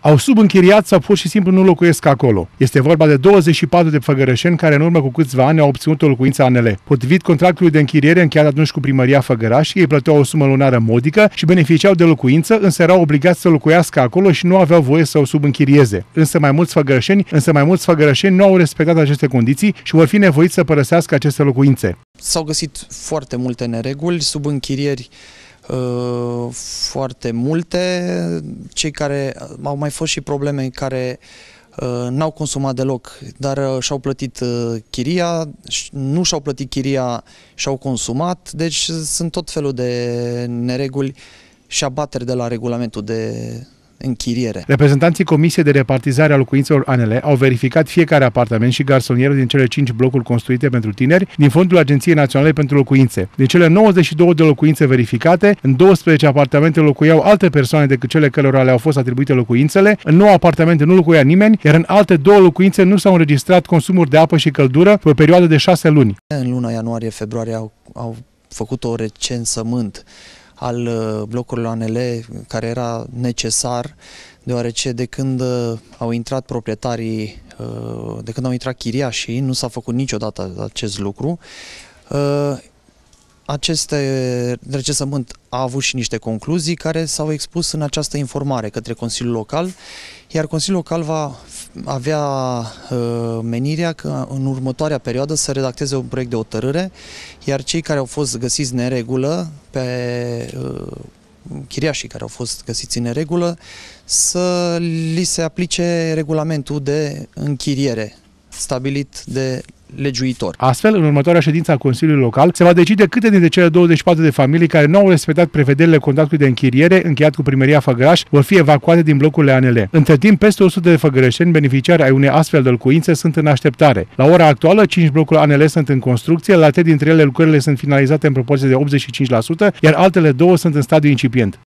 au subînchiriat sau pur și simplu nu locuiesc acolo. Este vorba de 24 de făgărășeni care în urmă cu câțiva ani au obținut o locuință ANL. Potrivit contractului de închiriere încheiat atunci cu primăria Făgăraș, ei plăteau o sumă lunară modică și beneficiau de locuință, însă erau obligați să locuiască acolo și nu aveau voie să o subînchirieze. Însă mai mulți făgărășeni, însă mai mulți făgărășeni nu au respectat aceste condiții și vor fi nevoiți să părăsească aceste locuințe. S-au găsit foarte multe nereguli, sub închirieri uh, foarte multe. Cei care au mai fost și probleme care uh, n-au consumat deloc, dar uh, și-au plătit uh, chiria, nu și-au plătit chiria, și-au consumat, deci sunt tot felul de nereguli și abateri de la regulamentul de închiriere. Reprezentanții Comisiei de Repartizare a Locuințelor ANL au verificat fiecare apartament și garsonieră din cele 5 blocuri construite pentru tineri din fondul Agenției Naționale pentru Locuințe. Din cele 92 de locuințe verificate, în 12 apartamente locuiau alte persoane decât cele cărora le-au fost atribuite locuințele, în 9 apartamente nu locuia nimeni, iar în alte două locuințe nu s-au înregistrat consumuri de apă și căldură pe o perioadă de 6 luni. În luna ianuarie-februarie au, au făcut o recensământ al uh, blocurilor ANL care era necesar, deoarece de când uh, au intrat proprietarii, uh, de când au intrat chiriașii, nu s-a făcut niciodată acest lucru. Aceste recensământ a avut și niște concluzii care s-au expus în această informare către Consiliul Local, iar Consiliul Local va avea uh, menirea că în următoarea perioadă să redacteze un proiect de hotărâre, iar cei care au fost găsiți neregulă pe uh, chiriașii care au fost găsiți în neregulă să li se aplice regulamentul de închiriere stabilit de legiuitor. Astfel, în următoarea ședință a Consiliului Local, se va decide câte dintre cele 24 de familii care nu au respectat prevederile contractului de închiriere încheiat cu primăria Făgăraș vor fi evacuate din blocurile ANL. Între timp, peste 100 de făgărășeni beneficiari ai unei astfel de locuințe sunt în așteptare. La ora actuală, 5 blocuri ANL sunt în construcție, la dintre ele lucrările sunt finalizate în proporție de 85%, iar altele două sunt în stadiu incipient.